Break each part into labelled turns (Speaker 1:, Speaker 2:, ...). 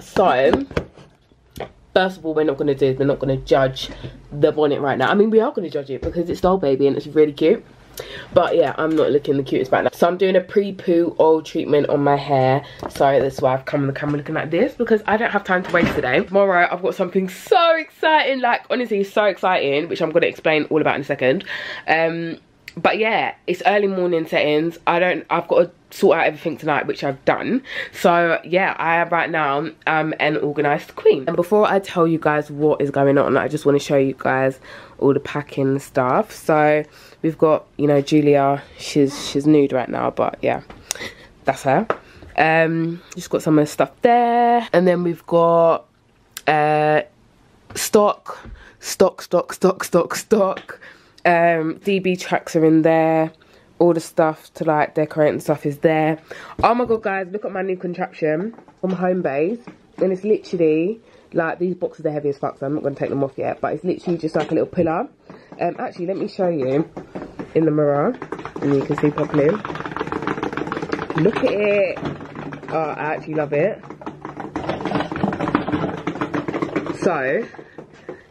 Speaker 1: So first of all, we're not going to do, we're not going to judge the bonnet right now. I mean, we are going to judge it because it's Doll Baby and it's really cute. But yeah, I'm not looking the cutest right now. So I'm doing a pre-poo oil treatment on my hair. Sorry, that's why I've come on the camera looking like this because I don't have time to waste today. Tomorrow, I've got something so exciting, like honestly, so exciting, which I'm going to explain all about in a second. Um, but yeah it's early morning settings. I don't i've got to sort out everything tonight which i've done. So yeah i am right now um an organized queen. And before i tell you guys what is going on i just want to show you guys all the packing stuff. So we've got you know julia she's she's nude right now but yeah that's her. Um just got some of the stuff there. And then we've got uh stock stock stock stock stock stock um, DB tracks are in there. All the stuff to like decorate and stuff is there. Oh my god, guys, look at my new contraption from Homebase. And it's literally like these boxes are heavy as fuck, so I'm not going to take them off yet. But it's literally just like a little pillar. Um, actually, let me show you in the mirror, and you can see properly. Look at it. Oh, I actually love it. So,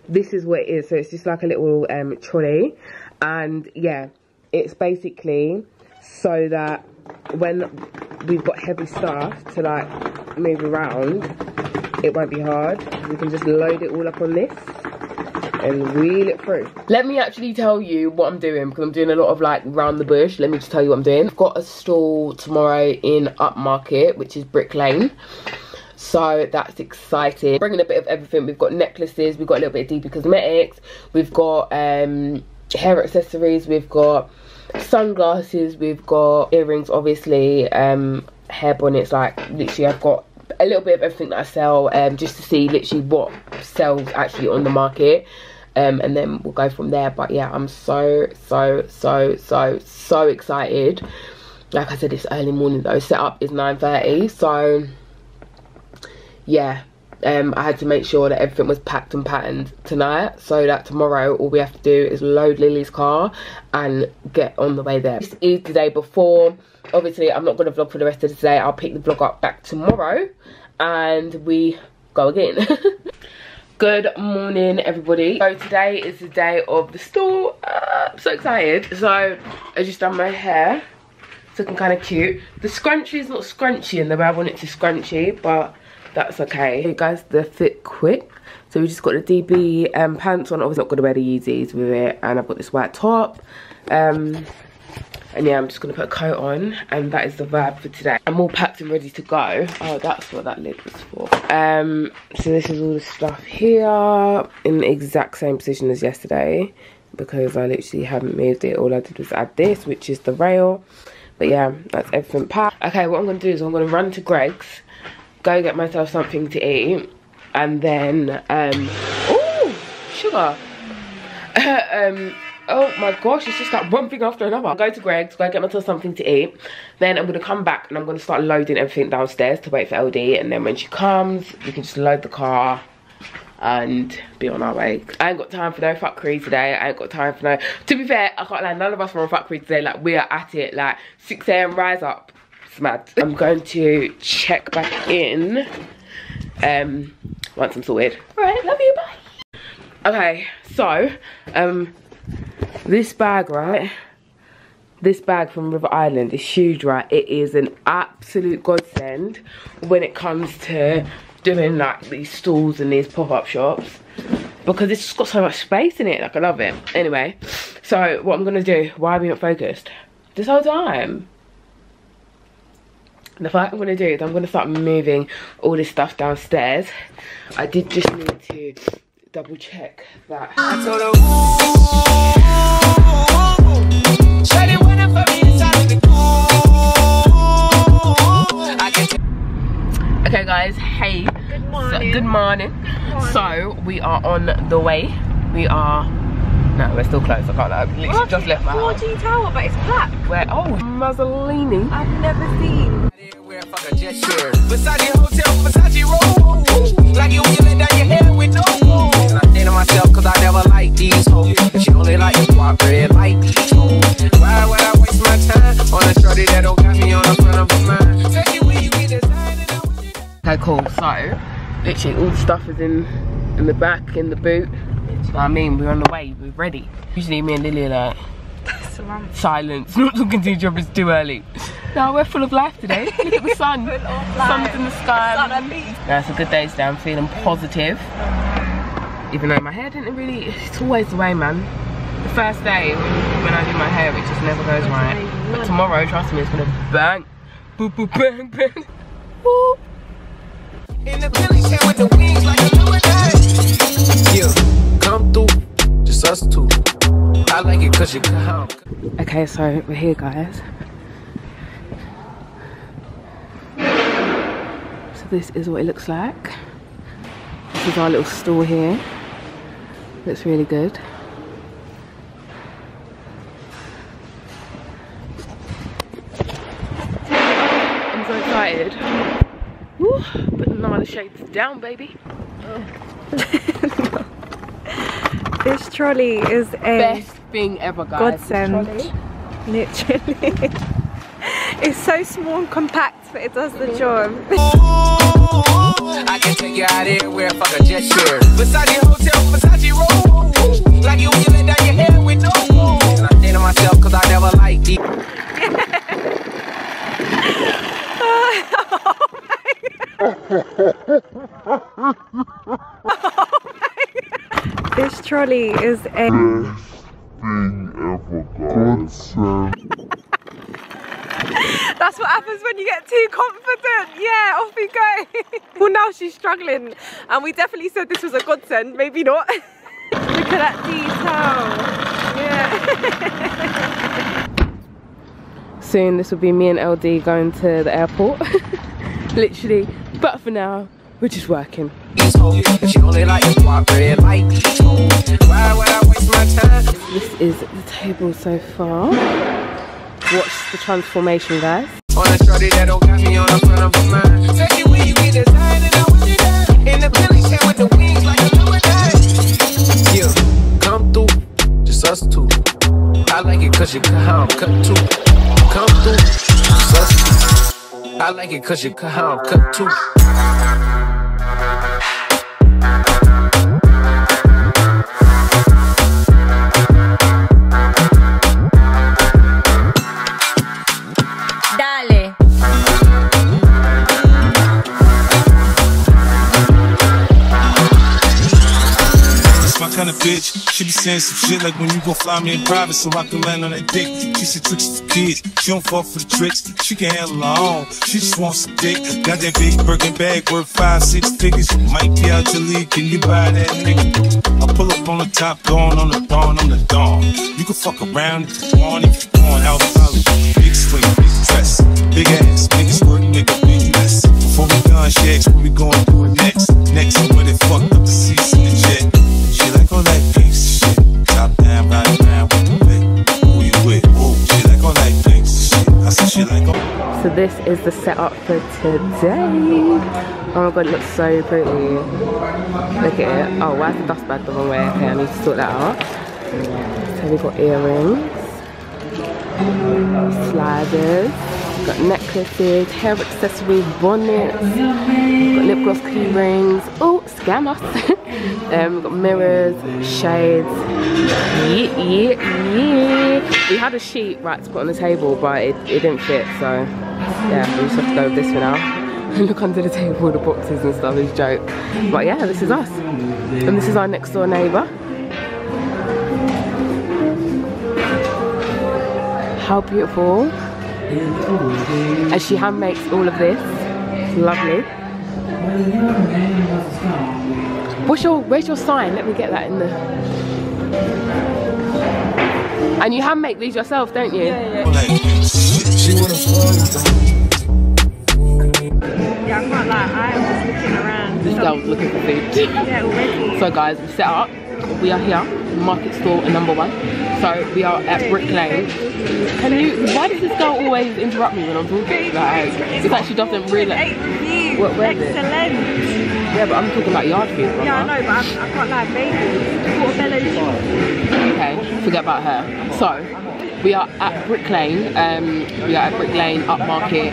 Speaker 1: this is what it is. So it's just like a little um, trolley. And yeah it's basically so that when we've got heavy stuff to like move around it won't be hard. We can just load it all up on this and wheel it through. Let me actually tell you what i'm doing because i'm doing a lot of like round the bush. Let me just tell you what i'm doing. I've got a stall tomorrow in upmarket which is brick lane so that's exciting. Bringing a bit of everything. We've got necklaces. We've got a little bit of DB cosmetics. We've got um hair accessories. We've got sunglasses. We've got earrings obviously um hair bonnets like literally i've got a little bit of everything that i sell um just to see literally what sells actually on the market. Um and then we'll go from there. But yeah i'm so so so so so excited. Like i said it's early morning though. Setup is 9 30 so yeah um, I had to make sure that everything was packed and patterned tonight so that tomorrow all we have to do is load Lily's car and get on the way there. This is the day before. Obviously, I'm not going to vlog for the rest of the day. I'll pick the vlog up back tomorrow and we go again. Good morning, everybody. So today is the day of the store. Uh, I'm so excited. So I just done my hair. It's looking kind of cute. The scrunchie is not scrunchy in the way I want it to scrunchy, but that's okay. Hey guys, the fit quick. So we just got the DB um, pants on. Obviously not to wear the Yeezys with it. And I've got this white top. Um, and yeah, I'm just to put a coat on. And that is the vibe for today. I'm all packed and ready to go. Oh, that's what that lid was for. Um, so this is all the stuff here. In the exact same position as yesterday. Because I literally haven't moved it. All I did was add this, which is the rail. But yeah, that's everything packed. Okay, what I'm to do is I'm to run to Greggs go get myself something to eat and then um oh sugar. Um oh my gosh it's just like one thing after another. I'll go to Greggs go get myself something to eat. Then i'm gonna come back and i'm gonna start loading everything downstairs to wait for ld and then when she comes we can just load the car and be on our way. I ain't got time for no fuckery today. I ain't got time for no to be fair i can't lie none of us were on fuckery today. Like we are at it like 6 a.m rise up mad. I'm going to check back in um, once I'm sorted. Alright, love you, bye. Okay, so, um, this bag, right? This bag from River Island is huge, right? It is an absolute godsend when it comes to doing like these stalls and these pop-up shops because it's just got so much space in it like i love it anyway so what i'm gonna do why are we not focused this whole time the first I'm going to do is I'm going to start moving all this stuff downstairs. I did just need to double check that. Okay guys, hey.
Speaker 2: Good morning.
Speaker 1: So, good morning.
Speaker 2: Good morning.
Speaker 1: So we are on the way. We are no, we're still close. I can't. I literally
Speaker 2: Well,
Speaker 1: just left my house.
Speaker 2: 4G tower, but it's black.
Speaker 1: Where? Oh, Mussolini.
Speaker 2: I've never seen.
Speaker 3: Versace hotel, Versace roll. Like you will let down your hair with no clothes. And I say to myself, cause I never like these hoes. She only like to walk red like these hoes. Why would I waste my time on a shorty that don't got me on the front of her mind? Take it where you get design and I want
Speaker 1: Okay Okay, cool. So, literally all the stuff is in in the back, in the boot. So I mean, we're on the way, we're ready. Usually me and Lily are like, silence, not talking to each other, it's too early. No, we're full of life today. Look at the sun. Sun's in the sky. Yeah, it's a good day today. I'm feeling positive. Even though my hair didn't really, it's always the way, man. The first day when I do my hair, it just never goes right. But tomorrow, trust me, it's gonna bang. Boop, boop, bang, bang.
Speaker 3: Cause you come.
Speaker 1: Okay, so we're here, guys. So this is what it looks like. This is our little store here. Looks really good. I'm so excited. Woo, putting all the shades down, baby.
Speaker 2: This trolley is a
Speaker 1: Best thing ever, guys.
Speaker 2: godsend. Literally. it's so small and compact, but it does the mm-hmm. job.
Speaker 3: I can take you out anywhere, fuck a jet share. Versace hotel, Versace roll. Like you when you let down your hair with no. And I say to myself, cause I never like these.
Speaker 2: Oh oh this trolley is a That's what happens when you get too confident. Yeah, off we go. well, now she's struggling, and we definitely said this was a godsend. Maybe not. Look at that detail. Yeah.
Speaker 1: Soon this will be me and LD going to the airport. Literally. But for now, we're just working. This is the table so far. Watch the transformation, guys.
Speaker 3: Yeah, come through, just us two. I like it cause you come, cut two. Come through. I like it cause you come, cut two.
Speaker 4: Bitch. She be saying some shit like when you gon' fly me in private so I can land on that dick. She said tricks for kids. She don't fall for the tricks. She can handle her own. She just wants a dick. Got that big Birkin bag worth five, six figures. Might be out your league. Can you buy that nigga? I pull up on the top, going on the dawn, on the dawn. You can fuck around if you want, if you want. Out probably big swing, big dress, big ass,
Speaker 1: is the setup for today. Oh my god, it looks so pretty. Look at it. Oh, why is the dust bag the wrong way? Okay, I need to sort that out. So we've got earrings, sliders, got necklaces, hair accessories, bonnets, got lip gloss key rings. Oh, scam us. um, we've got mirrors, shades. Yeah, yeah, yeah. We had a sheet right to put on the table, but it, it didn't fit, so yeah, we just have to go with this for now. Look under the table, the boxes and stuff is joke. But yeah, this is us. And this is our next door neighbour. How beautiful. And she hand makes all of this. It's lovely. What's your where's your sign? Let me get that in the And you hand make these yourself, don't you?
Speaker 4: Like, she wanna fuck.
Speaker 2: Yeah, I can't lie. I was looking around.
Speaker 1: This girl was looking for food.
Speaker 2: Yeah, already.
Speaker 1: So guys, we set up. We are here, market store number one. So we are at Brick Lane. Can you? Why does this girl always interrupt me when I'm talking? Like, it's like she doesn't really.
Speaker 2: Eight view.
Speaker 1: What- where is it? Yeah, but I'm talking about yard food, brother.
Speaker 2: Yeah, I know, but I, I can't lie. Baby, portobello cheese.
Speaker 1: Okay, forget about her. So we are at Brick Lane. Um, we are at Brick Lane Upmarket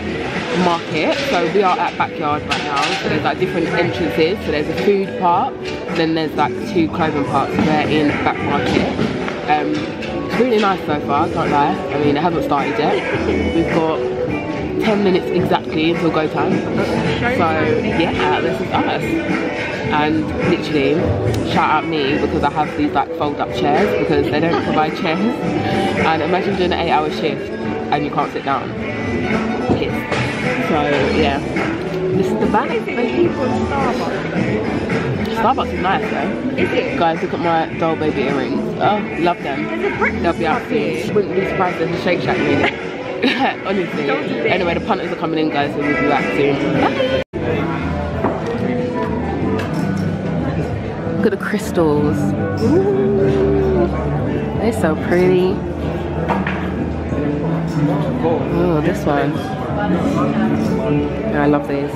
Speaker 1: Market. So we are at Backyard right now. So there's like different entrances. So there's a food part, then there's like two clothing parts. We're in Back Market. Um, it's really nice so far, can't lie. I mean, it hasn't started yet. We've got 10 minutes exactly until go time. So yeah, this is us. And literally, shout out me because I have these like fold up chairs because they don't provide chairs. And imagine doing an eight hour shift and you can't sit down. Piss. So yeah, this is the vibe. Starbucks is nice though.
Speaker 2: Is it?
Speaker 1: Guys, look at my doll baby earrings. Oh, love them.
Speaker 2: There's a breakfast
Speaker 1: They'll be out soon. Wouldn't be surprised if there's a Shake Shack it. Honestly.
Speaker 2: Don't do that.
Speaker 1: Anyway, the punters are coming in, guys, so we'll be back soon. Look at the crystals. Ooh, they're so pretty. Oh, this one. Yeah, I love these.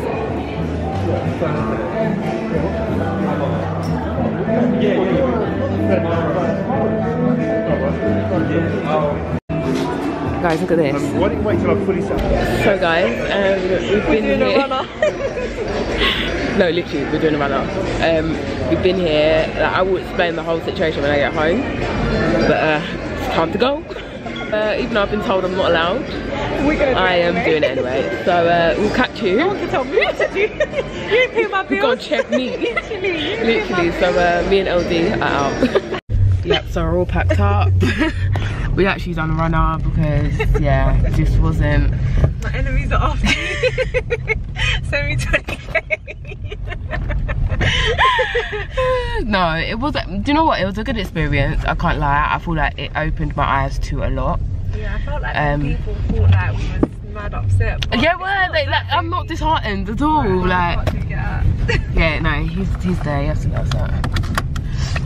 Speaker 1: Guys, look at this.
Speaker 4: Why didn't you wait till I fully sat?
Speaker 1: So guys, um, we've been
Speaker 2: Doing a
Speaker 1: here.
Speaker 2: runner.
Speaker 1: No, literally, we're doing a runner. Um, we've been here. Like, I will explain the whole situation when I get home, but uh, it's time to go. Uh, even though I've been told I'm not allowed,
Speaker 2: We're gonna do
Speaker 1: I am
Speaker 2: anyway.
Speaker 1: doing it anyway. So uh, we'll catch you.
Speaker 2: You tell me what to do. you pay my bills.
Speaker 1: Go check me.
Speaker 2: Literally, you pay my
Speaker 1: Literally, so uh, me and LD are out. yep, so we're all packed up. We actually done a runner because yeah, it just wasn't.
Speaker 2: My enemies are after me. Send me 20k.
Speaker 1: no, it was. Do you know what? It was a good experience. I can't lie. I feel like it opened my eyes to a lot.
Speaker 2: Yeah, I felt like
Speaker 1: Um,
Speaker 2: people thought like we was mad upset.
Speaker 1: Yeah, well,
Speaker 2: not
Speaker 1: like, I'm not disheartened at all.
Speaker 2: Right,
Speaker 1: Like,
Speaker 2: I can't get out.
Speaker 1: yeah, no, he's he's there. He has to go outside.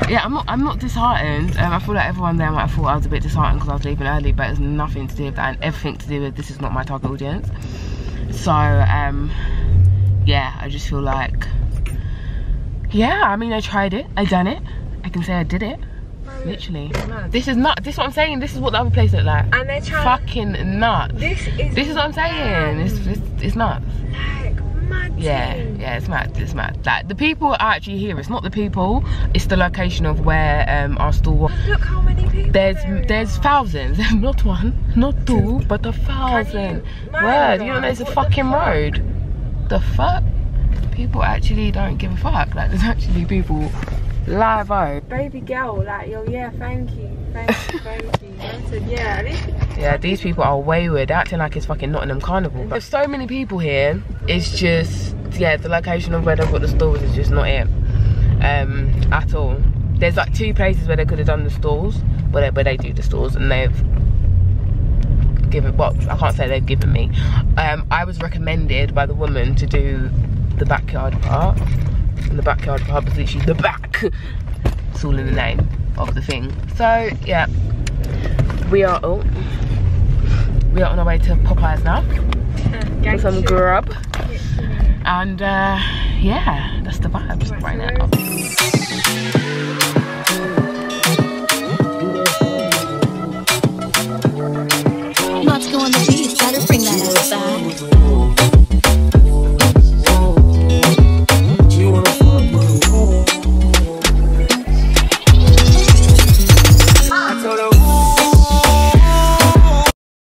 Speaker 1: Yeah, I'm not. I'm not disheartened. Um, I feel like everyone there might have thought I was a bit disheartened because I was leaving early, but it's nothing to do with that, and everything to do with this is not my target audience. So, um, yeah, I just feel like, yeah, I mean, I tried it, I done it. I can say I did it. Literally, this is not. This is what I'm saying. This is what the other place looked like.
Speaker 2: And they're trying.
Speaker 1: Fucking nuts.
Speaker 2: This is.
Speaker 1: This is what I'm saying. It's it's, it's nuts.
Speaker 2: Mad.
Speaker 1: Yeah,
Speaker 2: thing.
Speaker 1: yeah, it's mad, it's mad. Like the people are actually here. It's not the people. It's the location of where um our store was.
Speaker 2: Look how many people.
Speaker 1: There's
Speaker 2: there
Speaker 1: there's
Speaker 2: are.
Speaker 1: thousands, not one, not two, but a thousand.
Speaker 2: Man,
Speaker 1: Word, you know there's a
Speaker 2: the
Speaker 1: fucking
Speaker 2: fuck?
Speaker 1: road. The fuck? People actually don't give a fuck. Like there's actually people live out.
Speaker 2: Baby girl, like yo, yeah, thank you, thank you, thank you. I said, yeah, at least.
Speaker 1: Yeah, these people are wayward, acting like it's fucking Notting Hill Carnival. There's so many people here. It's just yeah, the location of where they've got the stores is just not it um, at all. There's like two places where they could have done the stalls, where they, where they do the stalls, and they've given. Well, I can't say they've given me. Um, I was recommended by the woman to do the backyard part, and the backyard part was literally the back. it's all in the name of the thing. So yeah, we are. Oh, we are on our way to Popeyes now for some grub. And uh, yeah, that's the vibes right now.
Speaker 5: About to go on the beach, better bring that outside.